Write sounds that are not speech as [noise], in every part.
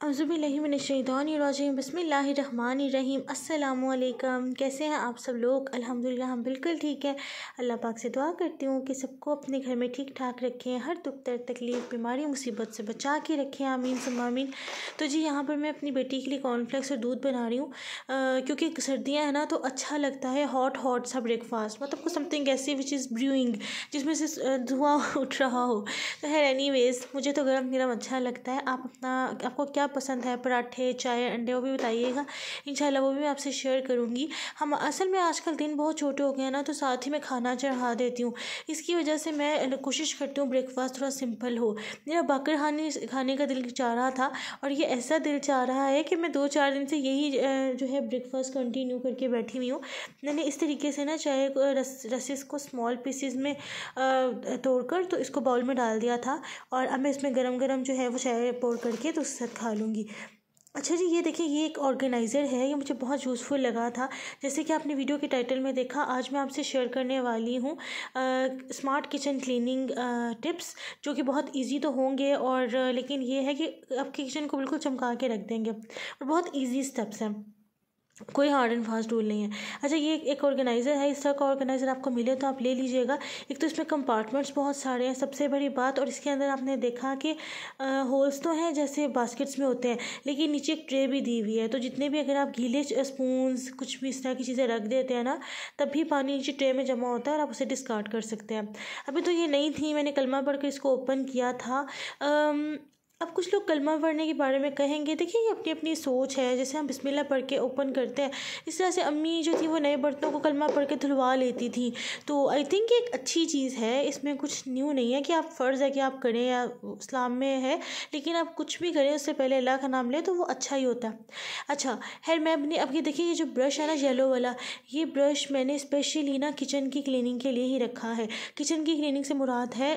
अज़ुबिल्लिमिनशैतानिर्रजीम बसमिल्लाहिर्रहमानिर्रहीम अस्सलामुअलैकुम कैसे हैं आप सब लोग? अल्हम्दुलिल्लाह, हम बिल्कुल ठीक है। अल्लाह पाक से दुआ करती हूँ कि सबको अपने घर में ठीक ठाक रखें, हर दुख दर्द तकलीफ़, बीमारी, मुसीबत से बचा के रखें। आमीन सुम आमीन। तो जी, यहाँ पर मैं अपनी बेटी के लिए कॉर्नफ्लेक्स और दूध बना रही हूँ। क्योंकि सर्दियाँ हैं ना तो अच्छा लगता है हॉट हॉट सा ब्रेकफास्ट मतलब कुछ समथिंग ऐसी विच इज़ ब्रूइंग जिसमें से धुआँ [laughs] उठ रहा हो। तो है एनी मुझे तो गर्म गर्म अच्छा लगता है। आप अपना, आपको क्या पसंद है, पराठे, चाय, अंडे, वो भी बताइएगा। इंशाल्लाह वो भी मैं आपसे शेयर करूँगी। हम असल में आजकल दिन बहुत छोटे हो गए हैं ना तो साथ ही मैं खाना चढ़ा देती हूँ। इसकी वजह से मैं कोशिश करती हूँ ब्रेकफास्ट थोड़ा सिंपल हो। मेरा बकर खाने खाने का दिल चाह रहा था और ये ऐसा दिल चाह रहा है कि मैं दो चार दिन से यही जो है ब्रेकफास्ट कंटिन्यू करके बैठी हुई हूँ। मैंने इस तरीके से ना चाय रस, रसिस को स्मॉल पीसीज में तोड़कर तो इसको बाउल में डाल दिया था और अब मैं इसमें गरम गरम जो है वो चाय पोड़ करके तो उसके साथ खा लूँगी अच्छा जी, ये देखिए, ये एक ऑर्गेनाइज़र है, ये मुझे बहुत यूज़फुल लगा था। जैसे कि आपने वीडियो के टाइटल में देखा, आज मैं आपसे शेयर करने वाली हूँ स्मार्ट किचन क्लीनिंग टिप्स, जो कि बहुत इजी तो होंगे और, लेकिन ये है कि आपके किचन को बिल्कुल चमका के रख देंगे और बहुत इजी स्टेप्स हैं। कोई हार्ड एंड फास्ट रूल नहीं है। अच्छा ये एक ऑर्गेनाइज़र है, इस तरह का ऑर्गेनाइज़र आपको मिले तो आप ले लीजिएगा। एक तो इसमें कंपार्टमेंट्स बहुत सारे हैं, सबसे बड़ी बात, और इसके अंदर आपने देखा कि होल्स तो हैं जैसे बास्केट्स में होते हैं, लेकिन नीचे एक ट्रे भी दी हुई है। तो जितने भी अगर आप गीले स्पून्स कुछ भी इस तरह की चीज़ें रख देते हैं ना, तब भी पानी नीचे ट्रे में जमा होता है और आप उसे डिस्कार्ड कर सकते हैं। अभी तो ये नहीं थी, मैंने कलमा पढ़ इसको ओपन किया था। अब कुछ लोग कलमा पढ़ने के बारे में कहेंगे, देखिए, ये अपनी अपनी सोच है, जैसे हम बिस्मिल्लाह पढ़ के ओपन करते हैं। इस तरह से अम्मी जो थी, वो नए बर्तनों को कलमा पढ़ के धुलवा लेती थी। तो आई थिंक एक अच्छी चीज़ है, इसमें कुछ न्यू नहीं है कि आप फ़र्ज़ है कि आप करें या इस्लाम में है, लेकिन आप कुछ भी करें, उससे पहले अल्लाह का नाम लें तो वो अच्छा ही होता है। अच्छा खैर, मैं अपनी, अब ये देखिए, ये जो ब्रश है ना येलो वाला, ये ब्रश मैंने स्पेशली ना किचन की क्लीनिंग के लिए ही रखा है। किचन की क्लीनिंग से मुराद है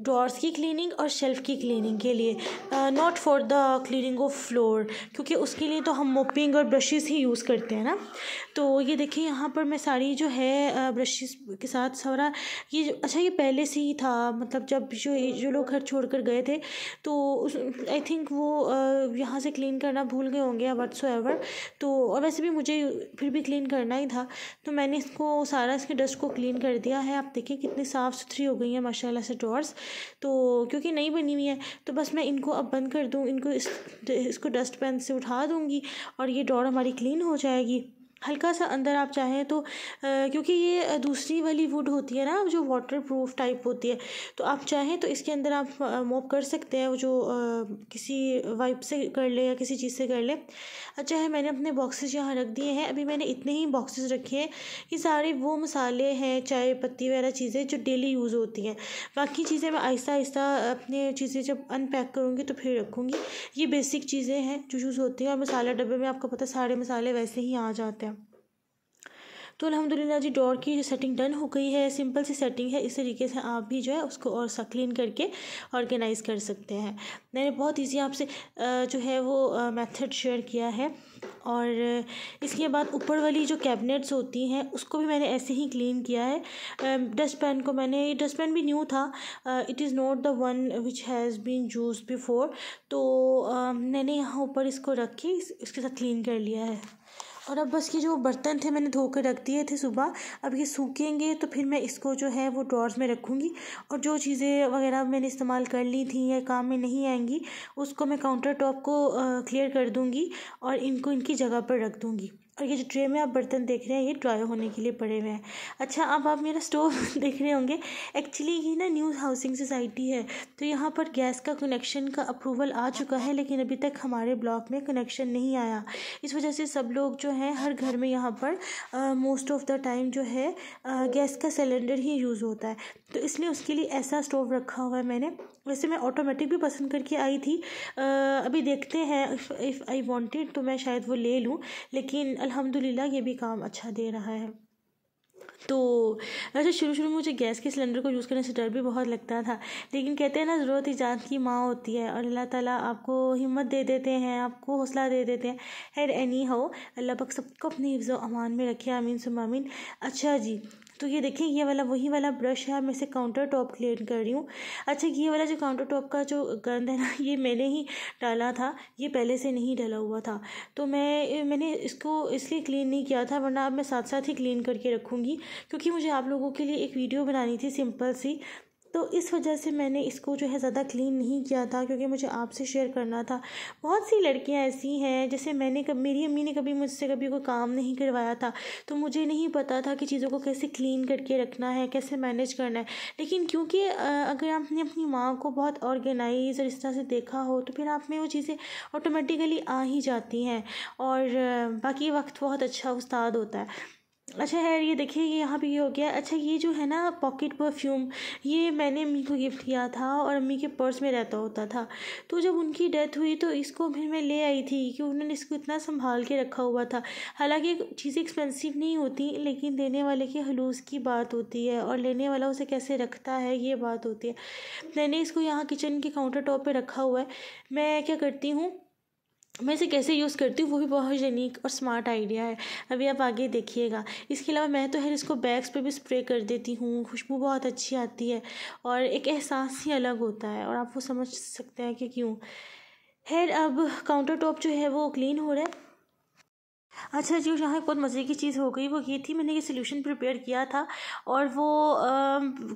ड्रॉर्स की क्लीनिंग और शेल्फ़ की क्लीनिंग के लिए not for the cleaning of floor क्योंकि उसके लिए तो हम मोपिंग और ब्रशेज़ ही यूज़ करते हैं ना। तो ये देखिए, यहाँ पर मैं सारी जो है ब्रशेज़ के साथ सारा, ये अच्छा ये पहले से ही था मतलब जब जो जो लोग घर छोड़ कर गए थे तो आई थिंक वो यहाँ से क्लीन करना भूल गए होंगे वट सो एवर तो और वैसे भी मुझे फिर भी क्लीन करना ही था तो मैंने इसको, सारा इसके डस्ट को क्लीन कर दिया है। आप देखिए कितनी साफ़ सुथरी हो गई है, माशाल्लाह से ड्रॉर्स तो क्योंकि नई बनी हुई है तो बस मैं इनको अब बंद कर दूँ, इनको इस, इसको डस्ट पेन से उठा दूँगी और ये डोर हमारी क्लीन हो जाएगी। हल्का सा अंदर आप चाहें तो आ, क्योंकि ये दूसरी वाली वुड होती है ना जो वाटर प्रूफ टाइप होती है तो आप चाहें तो इसके अंदर आप मोप कर सकते हैं वो जो आ, किसी वाइप से कर ले या किसी चीज़ से कर ले। अच्छा है मैंने अपने बॉक्सेस यहाँ रख दिए हैं अभी मैंने इतने ही बॉक्सेस रखे हैं ये सारे वो मसाले हैं चाय पत्ती वगैरह चीज़ें जो डेली यूज़ होती हैं। बाकी चीज़ें मैं आहिस्ता आहिस्ता अपने चीज़ें जब अनपैक करूँगी तो फिर रखूँगी। ये बेसिक चीज़ें हैं जो यूज़ होती हैं और मसाला डब्बे में आपको पता सारे मसाले वैसे ही आ जाते हैं। तो अलहमदिल्ला जी डोर की जो सेटिंग डन हो गई है सिंपल सी सेटिंग है, इस तरीके से आप भी जो है उसको और सा क्लीन करके ऑर्गेनाइज़ कर सकते हैं। मैंने बहुत ईजी आपसे जो है वो मेथड शेयर किया है और इसके बाद ऊपर वाली जो कैबिनेट्स होती हैं, उसको भी मैंने ऐसे ही क्लीन किया है। डस्ट पैन को मैंने डस्ट पैन भी न्यू था it is not the one which has been use before तो मैंने यहाँ ऊपर इसको रख के इसके साथ क्लीन कर लिया है। और अब बस ये जो बर्तन थे मैंने धो कर रख दिए थे सुबह, अब ये सूखेंगे तो फिर मैं इसको जो है वो ड्रॉर्स में रखूँगी। और जो चीज़ें वगैरह मैंने इस्तेमाल कर ली थी या काम में नहीं आएँगी, उसको मैं काउंटर टॉप को क्लियर कर दूँगी और इनको इनकी जगह पर रख दूँगी। और ये जो ट्रे में आप बर्तन देख रहे हैं ये ड्राई होने के लिए पड़े हुए हैं। अच्छा अब आप मेरा स्टोव [laughs] देख रहे होंगे। एक्चुअली ये ना न्यू हाउसिंग सोसाइटी है तो यहाँ पर गैस का कनेक्शन का अप्रूवल आ चुका है लेकिन अभी तक हमारे ब्लॉक में कनेक्शन नहीं आया। इस वजह से सब लोग जो हैं हर घर में यहाँ पर मोस्ट ऑफ़ द टाइम जो है आ, गैस का सिलेंडर ही यूज़ होता है। तो इसलिए उसके लिए ऐसा स्टोव रखा हुआ है मैंने। वैसे मैं ऑटोमेटिक भी पसंद करके आई थी। आ, अभी देखते हैं इफ़ आई वांटेड तो मैं शायद वो ले लूँ लेकिन अल्हम्दुलिल्लाह, ये भी काम अच्छा दे रहा है। तो अच्छा शुरू शुरू में मुझे गैस के सिलेंडर को यूज़ करने से डर भी बहुत लगता था, लेकिन कहते हैं ना, ज़रूरत ही ईजाद की माँ होती है, और अल्लाह ताला आपको हिम्मत दे देते हैं, आपको हौसला दे देते हैं। खैर एनी हो अल्लाह पक सबको अपने हिफ्ज़ अमान में रखे, आमीन सुमामीन अच्छा जी तो ये देखिए, ये वाला, वही वाला ब्रश है, मैं इसे काउंटर टॉप क्लीन कर रही हूँ। अच्छा ये वाला जो काउंटर टॉप का जो गंद है ना, ये मैंने ही डाला था, ये पहले से नहीं डला हुआ था। तो मैं मैंने इसको इसलिए क्लीन नहीं किया था, वरना अब मैं साथ साथ ही क्लीन करके रखूँगी, क्योंकि मुझे आप लोगों के लिए एक वीडियो बनानी थी सिंपल सी। तो इस वजह से मैंने इसको जो है ज़्यादा क्लीन नहीं किया था क्योंकि मुझे आपसे शेयर करना था। बहुत सी लड़कियाँ ऐसी हैं, जैसे मैंने कब, मेरी अम्मी ने कभी मुझसे कभी कोई काम नहीं करवाया था तो मुझे नहीं पता था कि चीज़ों को कैसे क्लीन करके रखना है, कैसे मैनेज करना है। लेकिन क्योंकि अगर आपने अपनी माँ को बहुत ऑर्गेनाइज और इस तरह से देखा हो तो फिर आप में वो चीज़ें ऑटोमेटिकली आ ही जाती हैं। और बाकी वक्त बहुत अच्छा उस्ताद होता है। अच्छा है, ये देखिए, ये यहाँ पे ये हो गया। अच्छा ये जो है ना पॉकेट परफ्यूम ये मैंने अम्मी को गिफ्ट किया था और अम्मी के पर्स में रहता होता था। तो जब उनकी डेथ हुई तो इसको फिर मैं ले आई थी कि उन्होंने इसको इतना संभाल के रखा हुआ था। हालाँकि चीज़ें एक्सपेंसिव नहीं होती, लेकिन देने वाले के हलूस की बात होती है और लेने वाला उसे कैसे रखता है, ये बात होती है। मैंने इसको यहाँ किचन के काउंटर टॉप पर रखा हुआ है। मैं क्या करती हूँ मैं इसे कैसे यूज़ करती हूँ, वो भी बहुत यूनिक और स्मार्ट आइडिया है। अभी आप आगे देखिएगा। इसके अलावा मैं तो है इसको बैग्स पे भी स्प्रे कर देती हूँ, खुशबू बहुत अच्छी आती है और एक एहसास ही अलग होता है और आप वो समझ सकते हैं कि क्यों। हेयर अब काउंटर टॉप जो है वो क्लीन हो रहा है। अच्छा जी यहाँ बहुत मज़े की चीज़ हो गई, वो ये थी मैंने ये सोल्यूशन प्रिपेयर किया था और वो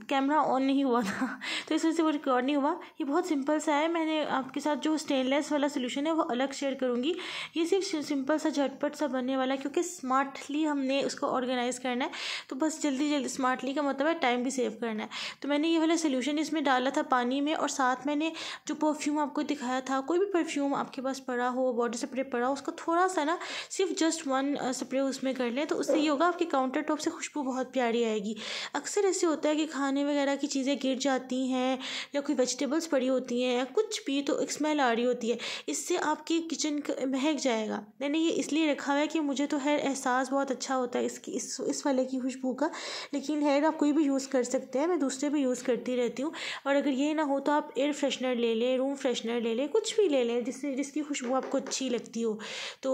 कैमरा ऑन नहीं हुआ था। [laughs] तो इस वजह से वो रिकॉर्ड नहीं हुआ। ये बहुत सिंपल सा है। मैंने आपके साथ जो स्टेनलेस वाला सोल्यूशन है, वो अलग शेयर करूँगी। ये सिर्फ़ सिंपल सा, झटपट सा बनने वाला है, क्योंकि स्मार्टली हमने उसको ऑर्गेनाइज करना है। तो बस जल्दी जल्दी स्मार्टली का मतलब है टाइम भी सेव करना है। तो मैंने ये वाला सोल्यूशन इसमें डाला था पानी में और साथ मैंने जो परफ्यूम आपको दिखाया था, कोई भी परफ्यूम आपके पास पड़ा हो बॉडी स्प्रे पड़ा हो, उसको थोड़ा सा ना सिर्फ़ जस्ट जस्ट वन स्प्रे उसमें कर लें तो उससे ये होगा, आपके काउंटर टॉप से खुशबू बहुत प्यारी आएगी। अक्सर ऐसे होता है कि खाने वगैरह की चीज़ें गिर जाती हैं, या कोई वेजिटेबल्स पड़ी होती हैं, या कुछ भी तो एक स्मेल आ रही होती है। इससे आपकी किचन महक जाएगा। मैंने ये इसलिए रखा हुआ है कि मुझे तो है एहसास बहुत अच्छा होता है इसकी, इस इस वाले की खुशबू का। लेकिन हेयर आप कोई भी यूज़ कर सकते हैं, मैं दूसरे भी यूज़ करती रहती हूँ। और अगर ये ना हो तो आप एयर फ्रेशनर ले लें रूम फ्रेशनर ले लें, कुछ भी ले लें, जिससे, जिसकी खुशबू आपको अच्छी लगती हो। तो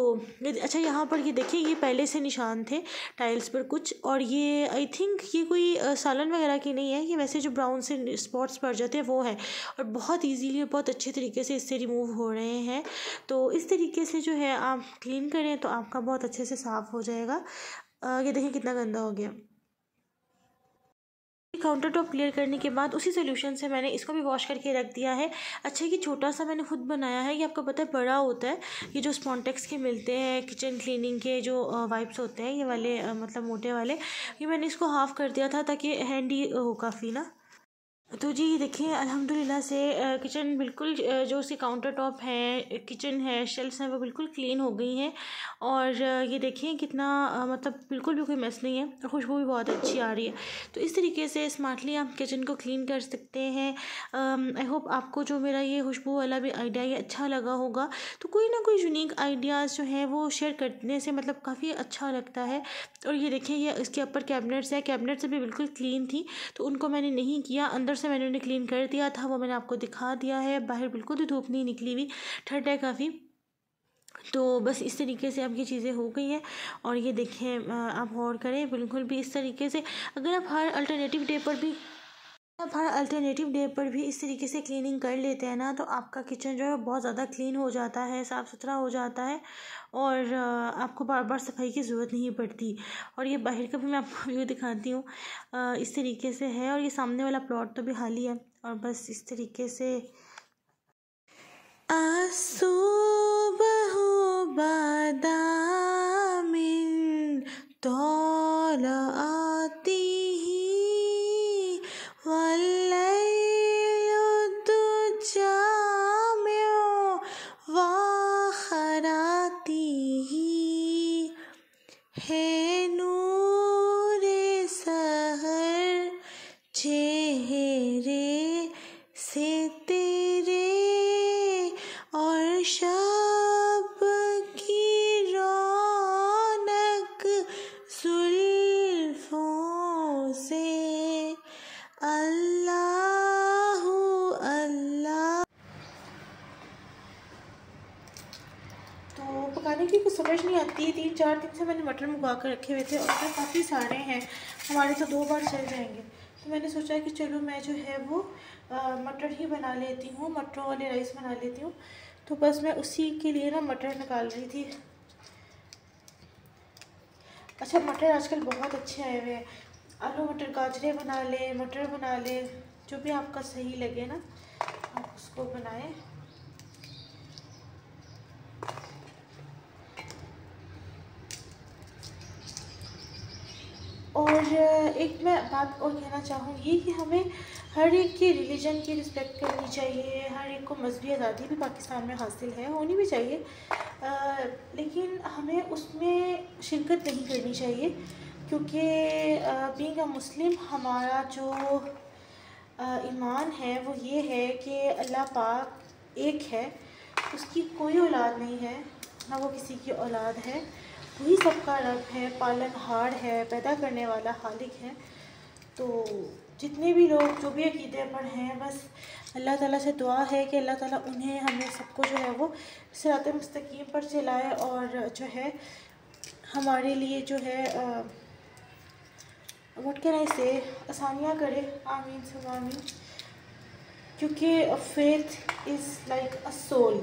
अच्छा यहाँ पर ये देखिए, ये पहले से निशान थे टाइल्स पर कुछ और ये आई थिंक ये कोई सालन वगैरह की नहीं है। ये वैसे जो ब्राउन से स्पॉट्स पड़ जाते हैं, वो है। और बहुत ईजीली और बहुत अच्छे तरीके से इससे रिमूव हो रहे हैं। तो इस तरीके से जो है, आप क्लीन करें तो आपका बहुत अच्छे से साफ़ हो जाएगा। ये देखें कितना गंदा हो गया। काउंटर टॉप क्लियर करने के बाद उसी सोल्यूशन से मैंने इसको भी वॉश करके रख दिया है। अच्छा कि छोटा सा मैंने खुद बनाया है, ये आपको पता है बड़ा होता है। ये जो स्पॉन्टेक्स के मिलते हैं किचन क्लीनिंग के जो वाइप्स होते हैं, ये वाले मतलब मोटे वाले, ये मैंने इसको हाफ़ कर दिया था ताकि हैंडी हो काफ़ी ना। तो जी, देखिए, अल्हम्दुलिल्लाह से किचन बिल्कुल जो उसके काउंटर टॉप है किचन है शेल्फ्स हैं, वो बिल्कुल क्लीन हो गई हैं। और ये देखिए कितना मतलब बिल्कुल भी कोई मेस नहीं है और खुशबू भी बहुत अच्छी आ रही है। तो इस तरीके से स्मार्टली आप किचन को क्लीन कर सकते हैं। आई होप आपको जो मेरा ये खुशबू वाला भी आइडिया ये अच्छा लगा होगा। तो कोई ना कोई यूनिक आइडियाज़ जो हैं, वो शेयर करने से मतलब काफ़ी अच्छा लगता है। और ये देखिए, ये इसके अपर कैबिनेट्स है। कैबिनेट्स भी बिल्कुल क्लीन थी तो उनको मैंने नहीं किया। अंदर से मैंने उन्हें क्लीन कर दिया था, वो मैंने आपको दिखा दिया है। बाहर बिल्कुल भी धूप नहीं निकली हुई, ठंड है काफ़ी। तो बस इस तरीके से अब ये चीज़ें हो गई हैं। और ये देखें आप गौर करें, बिल्कुल भी इस तरीके से। अगर आप हर अल्टरनेटिव डे पर भी आप हर अल्टरनेटिव डे पर भी इस तरीके से क्लीनिंग कर लेते हैं ना तो आपका किचन जो है बहुत ज़्यादा क्लीन हो जाता है साफ़ सुथरा हो जाता है और आपको बार बार सफ़ाई की ज़रूरत नहीं पड़ती। और ये बाहर का भी मैं आपको [laughs] व्यू दिखाती हूँ इस तरीके से है और ये सामने वाला प्लॉट तो भी खाली है और बस इस तरीके से। आसो बहो समझ नहीं आती तीन, चार दिन से मैंने मटर मंगवा कर रखे हुए थे और मटर काफ़ी सारे हैं। हमारे तो दो बार चल जाएँगे। तो मैंने सोचा कि चलो मैं जो है वो मटर ही बना लेती हूँ, मटरों वाले राइस बना लेती हूँ। तो बस मैं उसी के लिए ना मटर निकाल रही थी। अच्छा मटर आजकल बहुत अच्छे आए हुए हैं। आलू मटर गाजरे बना ले, मटर बना ले, जो भी आपका सही लगे ना, आप उसको बनाएँ। और एक मैं बात और कहना चाहूँगी कि हमें हर एक की रिलीजन की रिस्पेक्ट करनी चाहिए हर एक को मजहबी आज़ादी भी पाकिस्तान में हासिल है होनी भी चाहिए। आ, लेकिन हमें उसमें शिरकत नहीं करनी चाहिए क्योंकि बींग अ मुस्लिम हमारा जो ईमान है वो ये है कि अल्लाह पाक एक है उसकी कोई औलाद नहीं है ना वो किसी की औलाद है। वही सबका रब है पालनहार है, पैदा करने वाला खालिक है। तो जितने भी लोग जो भी अकीदे पर हैं, बस अल्लाह ताला से दुआ है कि अल्लाह ताला उन्हें, हमें सबको जो है वो सरात मुस्तकीम पर चलाए और जो है हमारे लिए जो है वट कैन आई से आसानियाँ करे। आमीन सब आमीन क्योंकि faith is like a soul